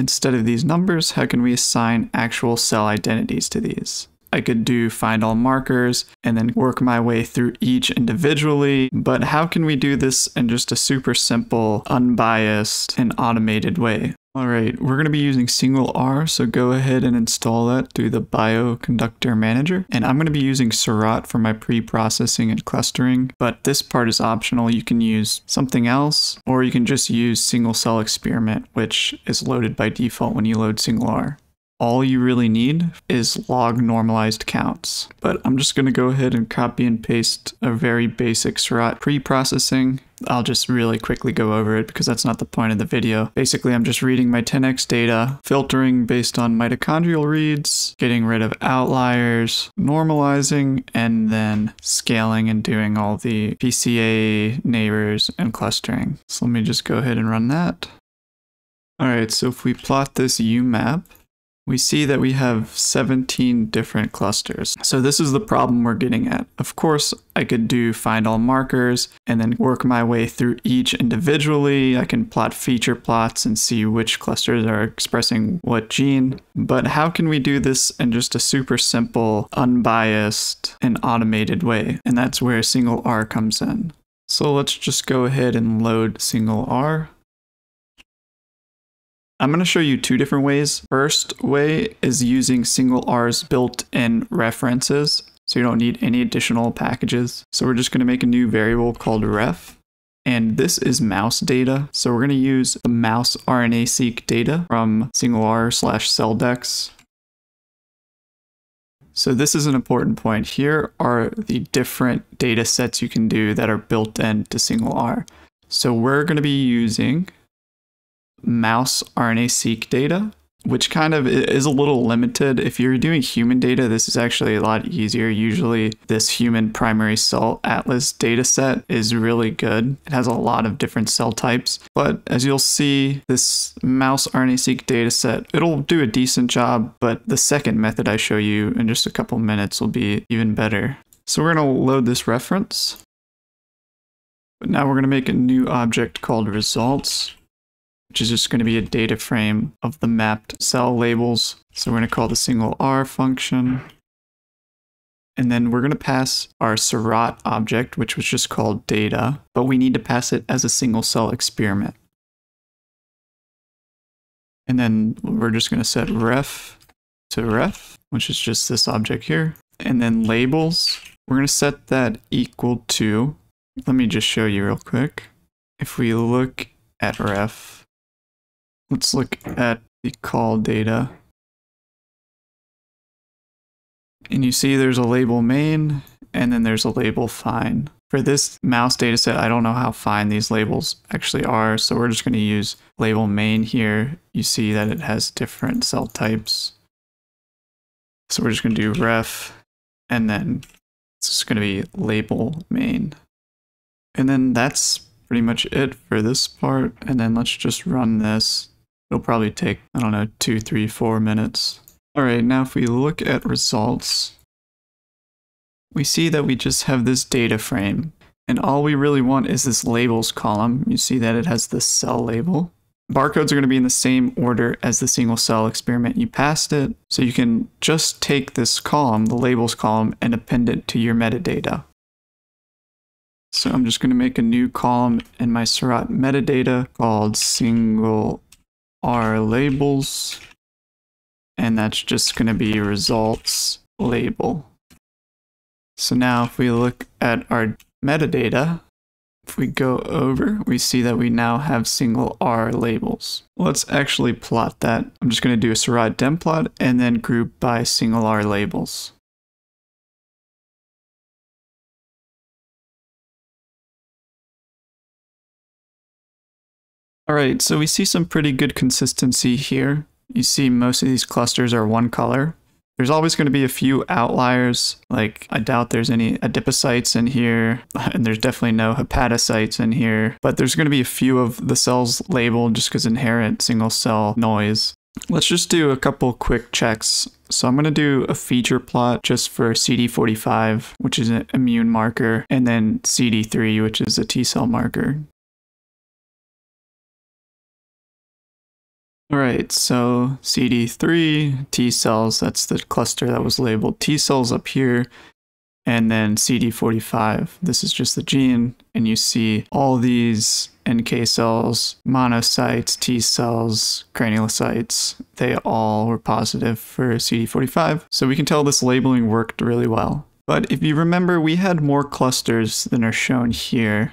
instead of these numbers, how can we assign actual cell identities to these? I could do find all markers and then work my way through each individually. But how can we do this in just a super simple, unbiased, and automated way? All right, we're going to be using SingleR, so go ahead and install that through the Bioconductor Manager. And I'm going to be using Seurat for my pre-processing and clustering, but this part is optional. You can use something else, or you can just use single cell experiment, which is loaded by default when you load SingleR all you really need is log normalized counts. But I'm just going to go ahead and copy and paste a very basic Seurat pre-processing. I'll just really quickly go over it because that's not the point of the video. Basically, I'm just reading my 10x data, filtering based on mitochondrial reads, getting rid of outliers, normalizing, and then scaling and doing all the PCA neighbors and clustering. So let me just go ahead and run that. All right, so if we plot this UMAP, we see that we have 17 different clusters. So this is the problem we're getting at. Of course, I could do find all markers and then work my way through each individually. I can plot feature plots and see which clusters are expressing what gene. But how can we do this in just a super simple, unbiased, and automated way? And that's where SingleR comes in. So let's just go ahead and load SingleR. I'm going to show you two different ways. First way is using SingleR's built-in references. So you don't need any additional packages. So we're just going to make a new variable called ref. And this is mouse data. So we're going to use the mouse RNA-seq data from SingleR slash celldex. So this is an important point. Here are the different data sets you can do that are built into SingleR. So we're going to be using mouse RNA-seq data, which kind of is a little limited. If you're doing human data, this is actually a lot easier. Usually this human primary cell atlas data set is really good. It has a lot of different cell types, but as you'll see, this mouse RNA-seq data set, it'll do a decent job, but the second method I show you in just a couple minutes will be even better. So we're gonna load this reference. But now we're gonna make a new object called results which is just going to be a data frame of the mapped cell labels. So we're going to call the SingleR function. And then we're going to pass our Seurat object, which was just called data, but we need to pass it as a single cell experiment. And then we're just going to set ref to ref, which is just this object here. And then labels, we're going to set that equal to, let me just show you real quick. If we look at ref, Let's look at the colData. And you see there's a label main and then there's a label fine. For this mouse dataset, I don't know how fine these labels actually are, so we're just going to use label main here. You see that it has different cell types. So we're just going to do ref, and then it's just going to be label main. And then that's pretty much it for this part. And then let's just run this. It'll probably take, I don't know, two, three, four minutes. All right, now if we look at results, we see that we just have this data frame. And all we really want is this labels column. You see that it has the cell label. Barcodes are going to be in the same order as the single cell experiment you passed it. So you can just take this column, the labels column, and append it to your metadata. So I'm just going to make a new column in my Seurat metadata called single R labels, and that's just going to be results label. So now if we look at our metadata, if we go over, we see that we now have SingleR labels. Let's actually plot that. I'm just going to do a Seurat DimPlot and then group by SingleR labels. All right, so we see some pretty good consistency here. You see most of these clusters are one color. There's always going to be a few outliers, like I doubt there's any adipocytes in here, and there's definitely no hepatocytes in here, but there's going to be a few of the cells labeled just because inherent single cell noise. Let's just do a couple quick checks. So I'm going to do a feature plot just for CD45, which is an immune marker, and then CD3, which is a T cell marker. All right, so CD3, T cells, that's the cluster that was labeled T cells up here. And then CD45, this is just the gene. And you see all these NK cells, monocytes, T cells, granulocytes, they all were positive for CD45. So we can tell this labeling worked really well. But if you remember, we had more clusters than are shown here.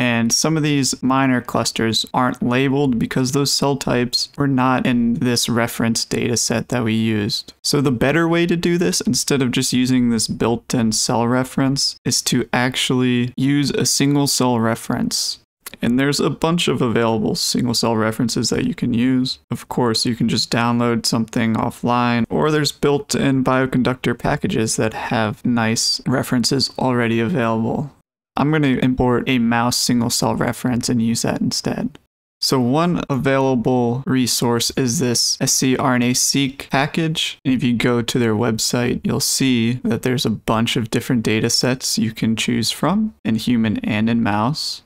And some of these minor clusters aren't labeled because those cell types were not in this reference data set that we used. So the better way to do this, instead of just using this built-in cell reference, is to actually use a single cell reference. And there's a bunch of available single cell references that you can use. Of course, you can just download something offline, or there's built in bioconductor packages that have nice references already available. I'm going to import a mouse single cell reference and use that instead. So one available resource is this scRNA-seq package. And if you go to their website, you'll see that there's a bunch of different data sets you can choose from in human and in mouse.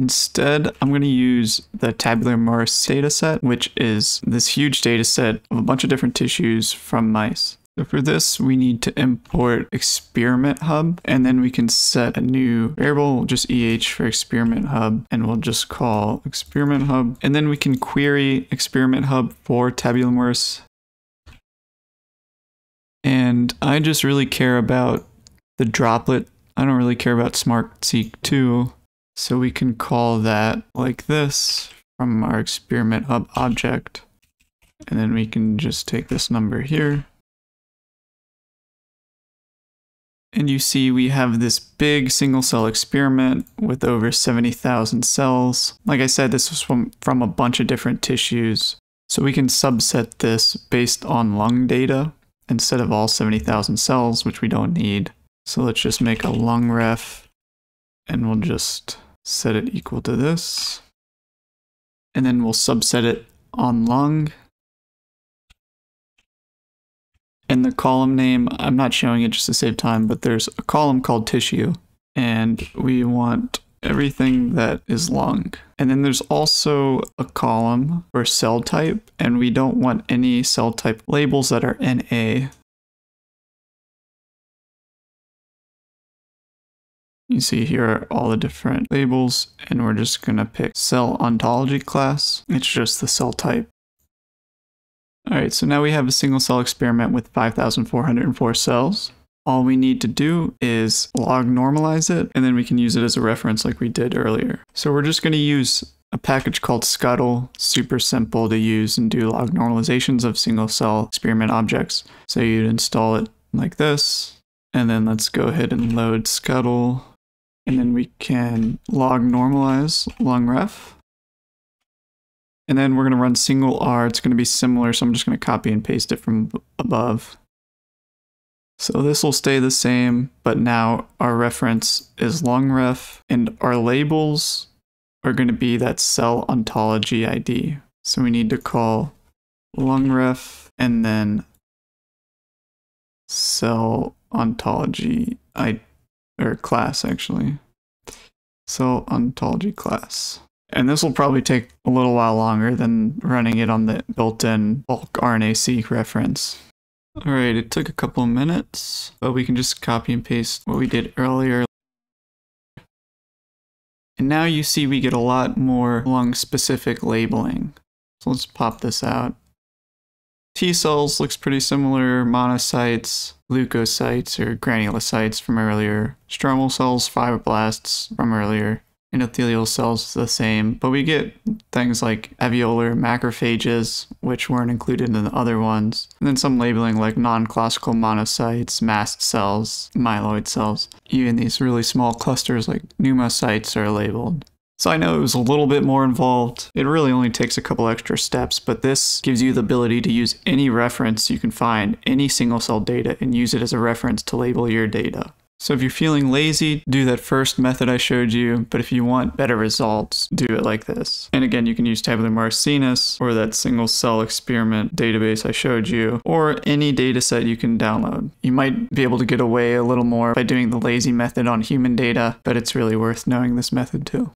Instead, I'm going to use the Tabula Muris dataset, which is this huge dataset of a bunch of different tissues from mice. So for this, we need to import experiment hub, and then we can set a new variable, just EH for experiment hub, and we'll just call experiment hub. And then we can query experiment hub for Tabula Muris. And I just really care about the droplet. I don't really care about SmartSeq2. So we can call that like this from our experiment hub object. And then we can just take this number here And you see we have this big single cell experiment with over 70,000 cells. Like I said, this was from, from a bunch of different tissues. So we can subset this based on lung data instead of all 70,000 cells, which we don't need. So let's just make a lung ref and we'll just set it equal to this. And then we'll subset it on lung in the column name, I'm not showing it just to save time, but there's a column called tissue, and we want everything that is lung. And then there's also a column for cell type, and we don't want any cell type labels that are NA. You see here are all the different labels, and we're just gonna pick cell ontology class. It's just the cell type. All right, so now we have a single cell experiment with 5,404 cells. All we need to do is log normalize it, and then we can use it as a reference like we did earlier. So we're just going to use a package called Scuttle, super simple to use and do log normalizations of single cell experiment objects. So you'd install it like this, and then let's go ahead and load Scuttle, and then we can log normalize lung ref. And then we're going to run SingleR. It's going to be similar, so I'm just going to copy and paste it from above. So this will stay the same, but now our reference is lung ref, and our labels are going to be that cell ontology ID. So we need to call lung ref and then cell ontology I or class actually. Cell ontology class. And this will probably take a little while longer than running it on the built-in bulk RNA-seq reference. Alright, it took a couple of minutes, but we can just copy and paste what we did earlier. And now you see we get a lot more lung-specific labeling. So let's pop this out. T cells looks pretty similar, monocytes, leukocytes or granulocytes from earlier, stromal cells, fibroblasts from earlier, endothelial cells the same, but we get things like alveolar macrophages, which weren't included in the other ones, and then some labeling like non-classical monocytes, mast cells, myeloid cells. Even these really small clusters like pneumocytes are labeled. So I know it was a little bit more involved. It really only takes a couple extra steps, but this gives you the ability to use any reference you can find, any single cell data, and use it as a reference to label your data. So if you're feeling lazy, do that first method I showed you, but if you want better results, do it like this. And again, you can use Tabula Muris Senis or that single cell experiment database I showed you, or any dataset you can download. You might be able to get away a little more by doing the lazy method on human data, but it's really worth knowing this method too.